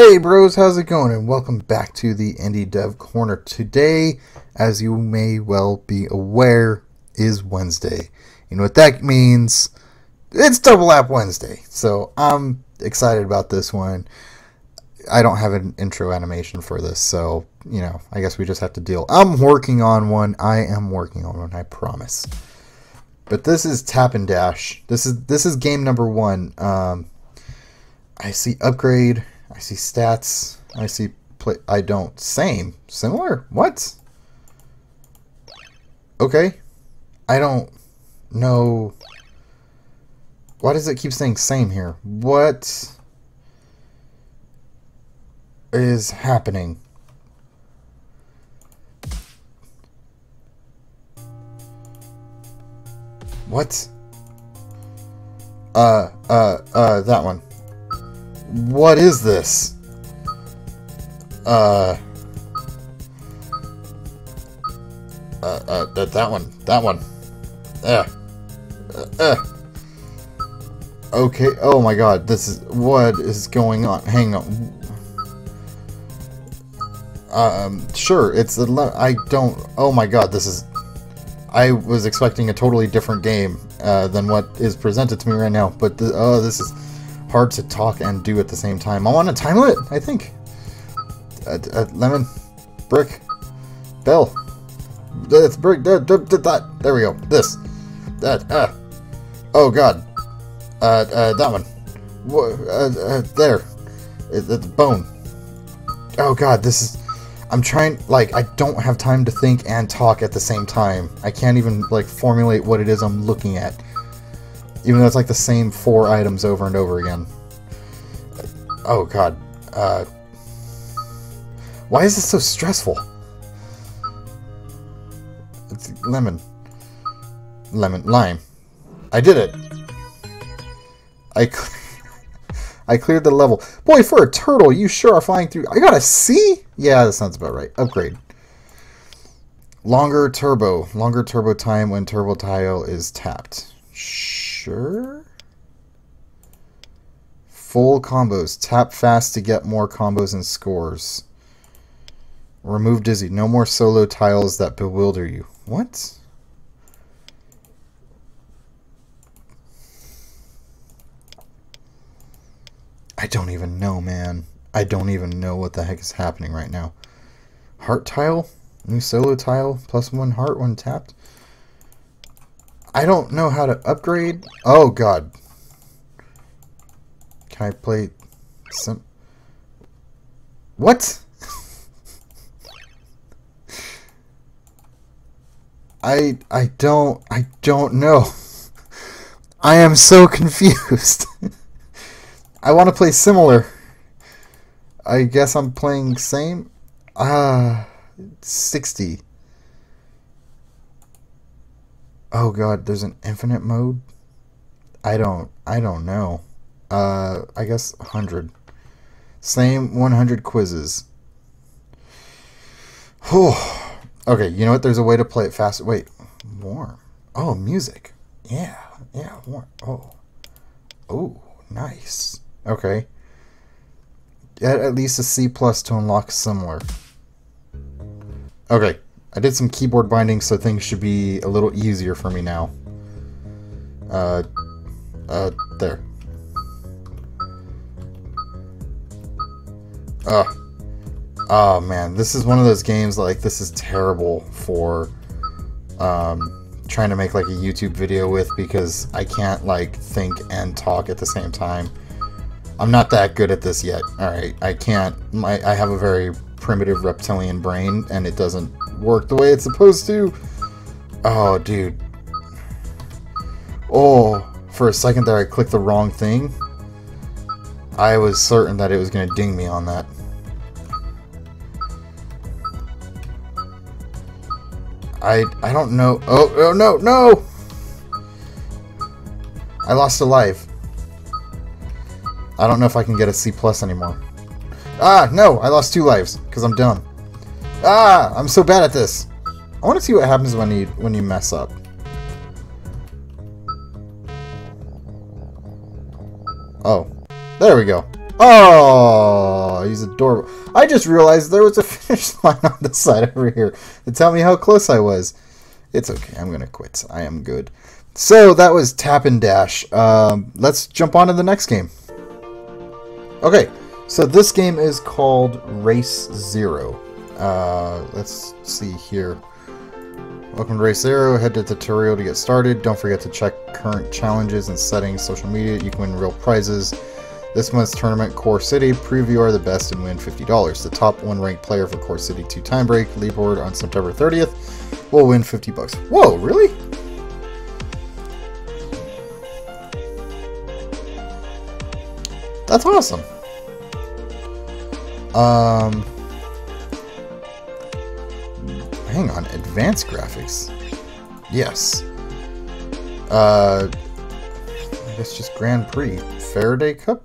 Hey bros, how's it going? And welcome back to the Indie Dev Corner. Today, as you may well be aware, is Wednesday. Know what that means? It's Double App Wednesday. So I'm excited about this one. I don't have an intro animation for this, so you know, I guess we just have to deal. I'm working on one. I am working on one, I promise. But this is Tap-N-Dash. This is this is game number one. Um, I see upgrade. I see stats. I see play. I don't. Same. Similar. What? Okay. I don't know. Why does it keep saying same here? What is happening? What? Uh, uh, uh, that one. What is this? Uh. Uh, uh, that, that one. That one. Yeah. Uh, uh. Okay. Oh my god. This is. What is going on? Hang on. Um, sure. It's. I don't. Oh my god. This is. I was expecting a totally different game uh, than what is presented to me right now. But, the, oh, this is hard to talk and do at the same time. I want a time limit, I think. Uh, uh, lemon, brick, bell. That's brick. That, that, There we go. This. That. Uh. Oh God. Uh. uh that one. Uh, uh, there. The bone. Oh God. This is. I'm trying. Like I don't have time to think and talk at the same time. I can't even like formulate what it is I'm looking at. Even though it's like the same four items over and over again. Oh god. Uh, why is this so stressful? It's lemon. Lemon. Lime. I did it. I, cl I cleared the level. Boy, for a turtle, you sure are flying through. I got a C? Yeah, that sounds about right. Upgrade. Longer turbo. Longer turbo time when turbo tile is tapped. Sure. Full combos. Tap fast to get more combos and scores. Remove Dizzy. No more solo tiles that bewilder you. What? I don't even know, man. I don't even know what the heck is happening right now. Heart tile? New solo tile? Plus one heart when tapped? I don't know how to upgrade. Oh, God. Can I play some... What? I I don't I don't know. I am so confused. I want to play similar. I guess I'm playing same. Ah, uh, 60. Oh god, there's an infinite mode? I don't I don't know. Uh I guess 100. Same 100 quizzes. Whew. Okay, you know what? There's a way to play it fast. Wait, warm. Oh, music. Yeah, yeah, warm. Oh, oh, nice. Okay. Get at least a C plus to unlock similar. Okay, I did some keyboard binding, so things should be a little easier for me now. Uh, uh, there. Ugh. Oh man, this is one of those games like this is terrible for um, trying to make like a YouTube video with because I can't like think and talk at the same time. I'm not that good at this yet. Alright, I can't. My, I have a very primitive reptilian brain and it doesn't work the way it's supposed to. Oh, dude. Oh, for a second there I clicked the wrong thing. I was certain that it was going to ding me on that. I I don't know. Oh, oh no, no! I lost a life. I don't know if I can get a C plus anymore. Ah, no! I lost two lives because I'm dumb. Ah, I'm so bad at this. I want to see what happens when you when you mess up. Oh, there we go. Oh, he's adorable. I just realized there was a finish line on the side over here to tell me how close I was. It's okay. I'm going to quit. I am good. So that was Tap-N-Dash. Um, let's jump on to the next game. Okay, so this game is called Race Zero. Uh, let's see here. Welcome to Race Zero. Head to the tutorial to get started. Don't forget to check current challenges and settings, social media. You can win real prizes. This month's tournament, Core City, prove you are the best and win $50. The top one ranked player for Core City 2 Time Break leaderboard on September 30th will win 50 bucks. Whoa, really? That's awesome. Um, hang on, advanced graphics. Yes. Uh, I guess just Grand Prix. Faraday Cup?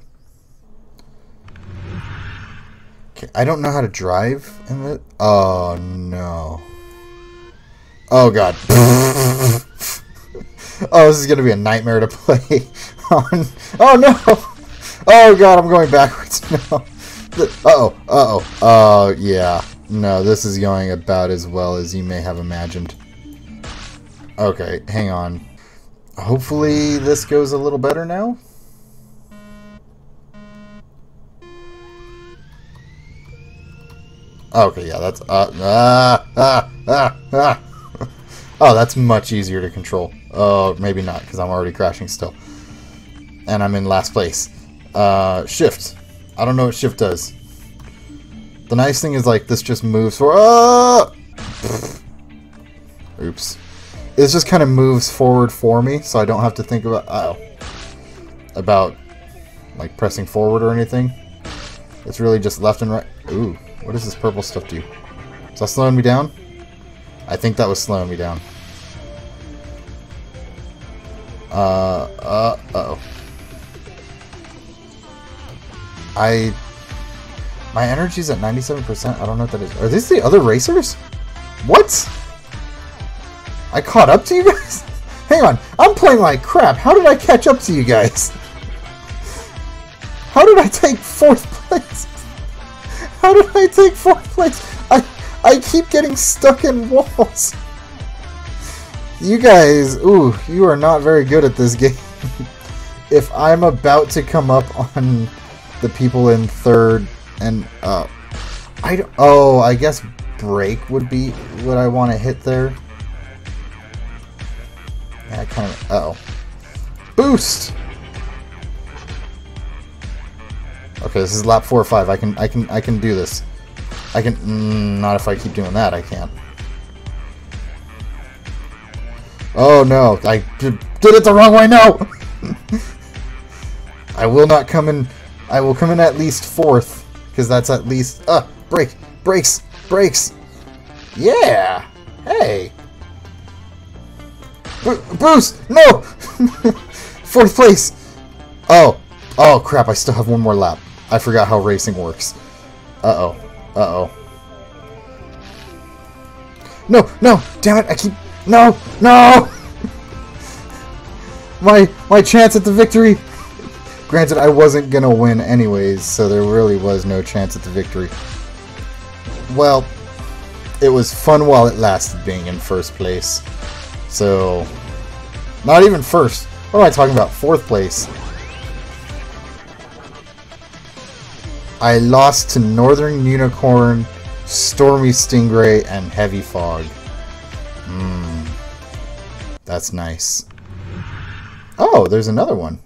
Okay, I don't know how to drive in it. Oh, no. Oh, God. oh, this is going to be a nightmare to play on. Oh, no. Oh, God, I'm going backwards now. Uh-oh, uh-oh. Oh, uh, yeah. No, this is going about as well as you may have imagined. Okay, hang on. Hopefully this goes a little better now. Okay, yeah, that's uh, ah, ah, ah, ah. oh, that's much easier to control. Oh, maybe not, because I'm already crashing still. And I'm in last place. Uh, shift. I don't know what shift does. The nice thing is, like, this just moves for... Ah! Oops. It just kind of moves forward for me, so I don't have to think about... Oh About, like, pressing forward or anything. It's really just left and right. Ooh. What does this purple stuff do? Is that slowing me down? I think that was slowing me down. Uh, uh, uh oh I... My energy's at 97%. I don't know what that is. Are these the other racers? What? I caught up to you guys? Hang on. I'm playing like crap. How did I catch up to you guys? How did I take fourth place? How did I take fourth place? I I keep getting stuck in walls. You guys, ooh, you are not very good at this game. if I'm about to come up on the people in third and up. I oh, I guess brake would be what I want to hit there. I kind of oh. Boost. Okay, this is lap four or five. I can, I can, I can do this. I can. Mm, not if I keep doing that. I can't. Oh no! I did it the wrong way. No. I will not come in. I will come in at least fourth because that's at least. Uh, brake, brakes, brakes. Yeah. Hey. B boost! No! Fourth place! Oh. Oh, crap. I still have one more lap. I forgot how racing works. Uh-oh. Uh-oh. No, no! Damn it, I keep... No! No! my, my chance at the victory! Granted, I wasn't gonna win anyways, so there really was no chance at the victory. Well, it was fun while it lasted being in first place. So, not even first. What am I talking about? Fourth place. I lost to Northern Unicorn, Stormy Stingray, and Heavy Fog. Mmm. That's nice. Oh, there's another one.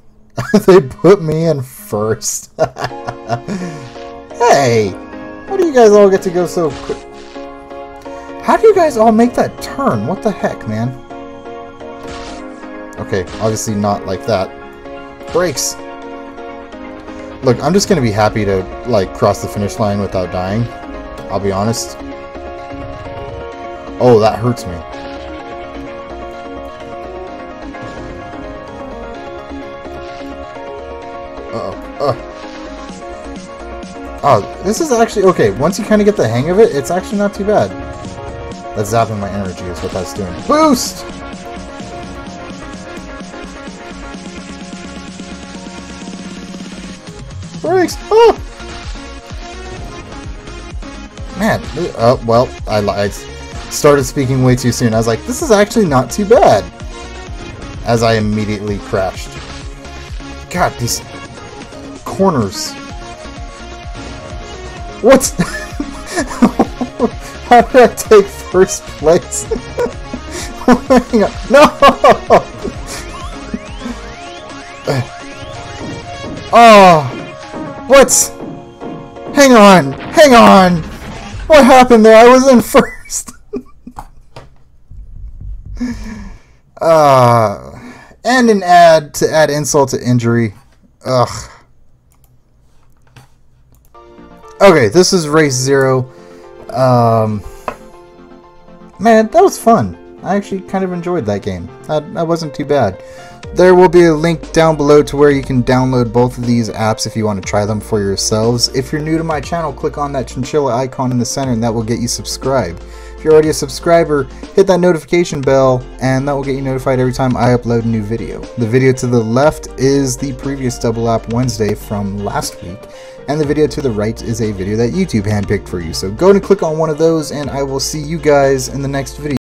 they put me in first. hey! How do you guys all get to go so quick? How do you guys all make that turn? What the heck, man? Okay, obviously not like that. Brakes! Look, I'm just gonna be happy to, like, cross the finish line without dying. I'll be honest. Oh, that hurts me. Oh, this is actually... Okay, once you kind of get the hang of it, it's actually not too bad. That's zapping my energy is what that's doing. Boost! Brakes! Oh! Man, uh, well, I, I started speaking way too soon. I was like, this is actually not too bad. As I immediately crashed. God, these corners. What? How did I take first place? no! Oh! What? Hang on! Hang on! What happened there? I was in first! uh, and an ad to add insult to injury. Ugh. Okay, this is race zero. Um, man, that was fun. I actually kind of enjoyed that game. That, that wasn't too bad. There will be a link down below to where you can download both of these apps if you want to try them for yourselves. If you're new to my channel, click on that chinchilla icon in the center and that will get you subscribed. If you're already a subscriber, hit that notification bell and that will get you notified every time I upload a new video. The video to the left is the previous Double App Wednesday from last week and the video to the right is a video that YouTube handpicked for you. So go and click on one of those and I will see you guys in the next video.